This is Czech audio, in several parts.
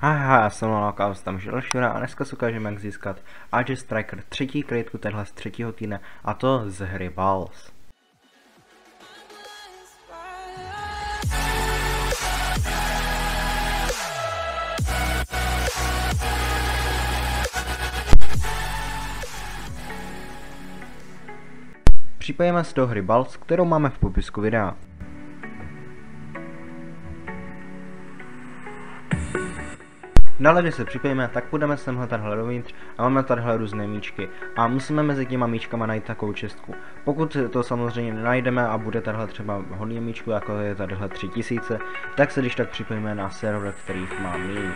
Haha, já jsem Chaos, tam žil a dneska se ukážeme, jak získat AG Striker třetí kreditku tenhle z třetího týdne a to z hry Balls. Připojíme se do hry Balls, kterou máme v popisku videa. Dále, když se připojíme, tak půjdeme semhle tenhle dovnitř a máme tadyhle různé míčky. A musíme mezi těma míčkama najít takovou čestku. Pokud to samozřejmě nenajdeme a bude tadyhle třeba hodně míčku, jako je tadyhle 3000, tak se když tak připojíme na server, kterých má méně.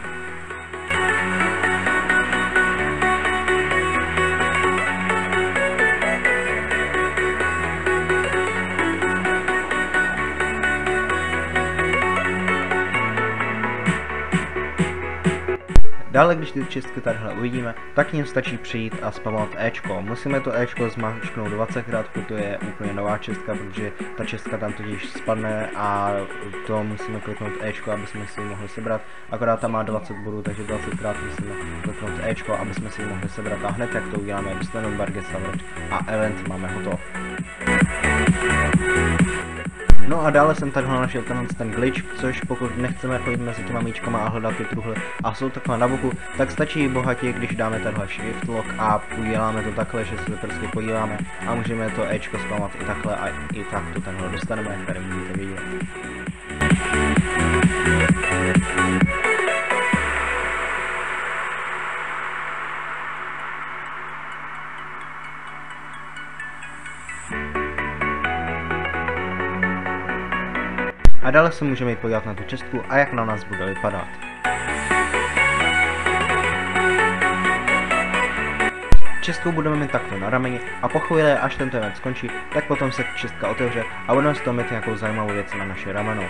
Dále, když ty čistky tadyhle uvidíme, tak ním stačí přijít a spamovat Ečko. Musíme to Ečko zmačknout 20krát, protože je úplně nová čistka, protože ta čistka tam totiž spadne a to musíme kliknout Ečko, aby jsme si ji mohli sebrat. Akorát tam má 20 bodů, takže 20krát musíme kliknout Ečko, aby jsme si ji mohli sebrat. A hned jak to uděláme, dostaneme Barget a event máme hotov. No a dále jsem tady našel tenhle ten glitch, což pokud nechceme chodit mezi těma míčkama a hledat ty truhle a jsou takhle na boku, tak stačí bohatě, když dáme tenhle shift lock a uděláme to takhle, že se prostě podíváme a můžeme to Ečko spamovat i takhle a i tak to tenhle dostaneme, jak tady můžete vidět. A dále se můžeme jít podívat na tu čestku a jak na nás bude vypadat. Čestku budeme mít takto na rameni a po chvíli, až tento event skončí, tak potom se čestka otevře a budeme z toho mít nějakou zajímavou věc na naše rameno.